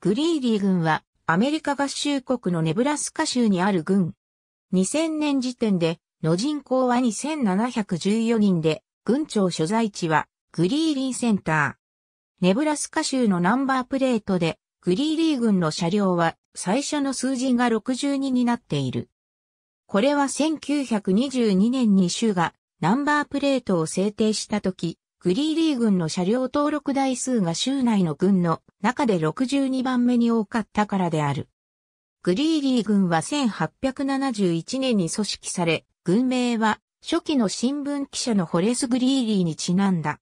グリーリー郡はアメリカ合衆国のネブラスカ州にある郡。2000年時点での人口は2714人で、郡庁所在地はグリーリーセンター。ネブラスカ州のナンバープレートで、グリーリー郡の車両は最初の数字が62になっている。これは1922年に州がナンバープレートを制定したとき、グリーリー軍の車両登録台数が州内の軍の中で62番目に多かったからである。グリーリー軍は1871年に組織され、軍名は初期の新聞記者のホレス・グリーリーにちなんだ。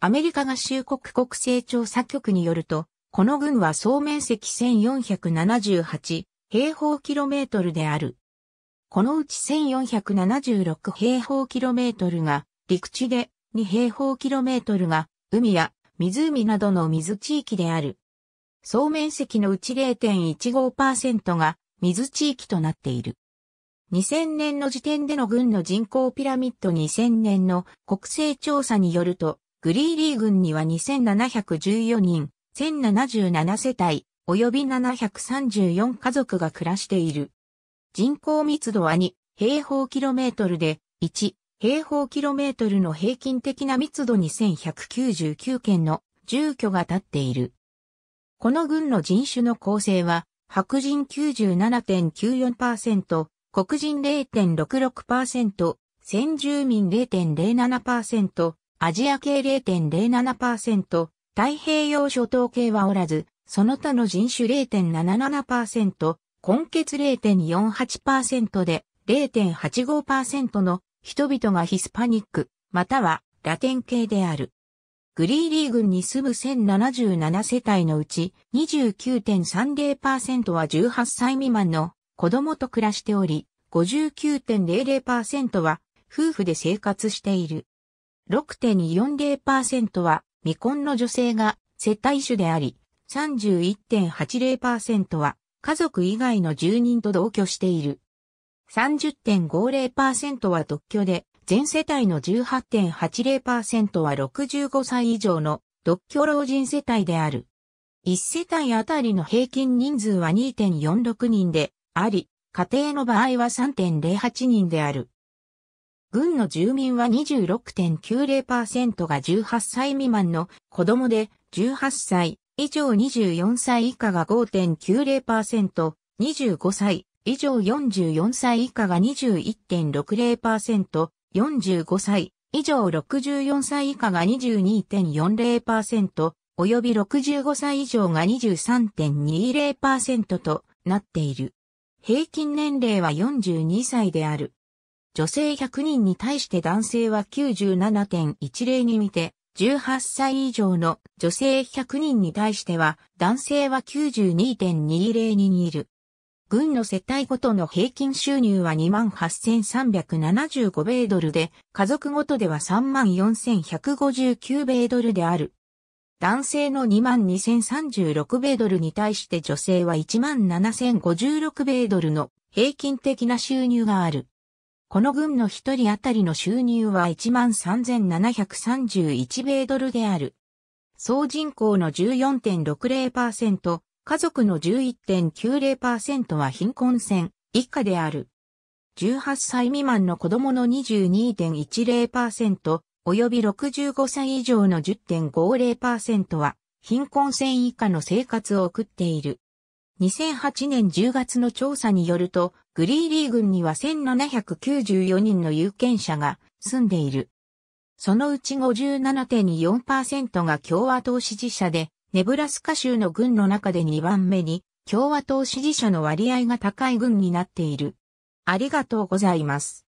アメリカ合衆国国勢調査局によると、この軍は総面積1478平方キロメートルである。このうち1476平方キロメートルが陸地で2平方キロメートルが海や湖などの水地域である。総面積のうち0.15%が水地域となっている。2000年の時点での軍の人口ピラミッド2000年の国勢調査によると、グリーリー軍には2714人、1077世帯、及び734家族が暮らしている。人口密度は2平方キロメートルで、1平方キロメートルの平均的な密度に1199件の住居が建っている。この群の人種の構成は、白人97.94%、黒人0.66%、先住民0.07%、アジア系0.07%、太平洋諸島系はおらず、その他の人種0.77%、根血0.48%で0.85%の人々がヒスパニック、またはラテン系である。グリーリー郡に住む1077世帯のうち29.30%は18歳未満の子供と暮らしており、59.00%は夫婦で生活している。6.40%は未婚の女性が世帯主であり、31.80%は家族以外の住人と同居している。30.50%は独居で、全世帯の18.80%は65歳以上の独居老人世帯である。1世帯あたりの平均人数は2.46人であり、家庭の場合は3.08人である。軍の住民は26.90%が18歳未満の子供で18歳以上24歳以下が5.90%、25歳以上44歳以下が21.60%、45歳以上64歳以下が22.40%、および65歳以上が23.20%となっている。平均年齢は42歳である。女性100人に対して男性は97.10に見て、18歳以上の女性100人に対しては男性は92.20にいる。軍の世帯ごとの平均収入は28,375米ドルで、家族ごとでは34,159米ドルである。男性の22,036米ドルに対して女性は17,056米ドルの平均的な収入がある。この軍の一人当たりの収入は13,731米ドルである。総人口の14.60%、家族の11.90%は貧困線以下である。18歳未満の子供の22.10%及び65歳以上の10.50%は貧困線以下の生活を送っている。2008年10月の調査によると、グリーリー郡には1794人の有権者が住んでいる。そのうち57.4%が共和党支持者で、ネブラスカ州の軍の中で2番目に共和党支持者の割合が高い軍になっている。ありがとうございます。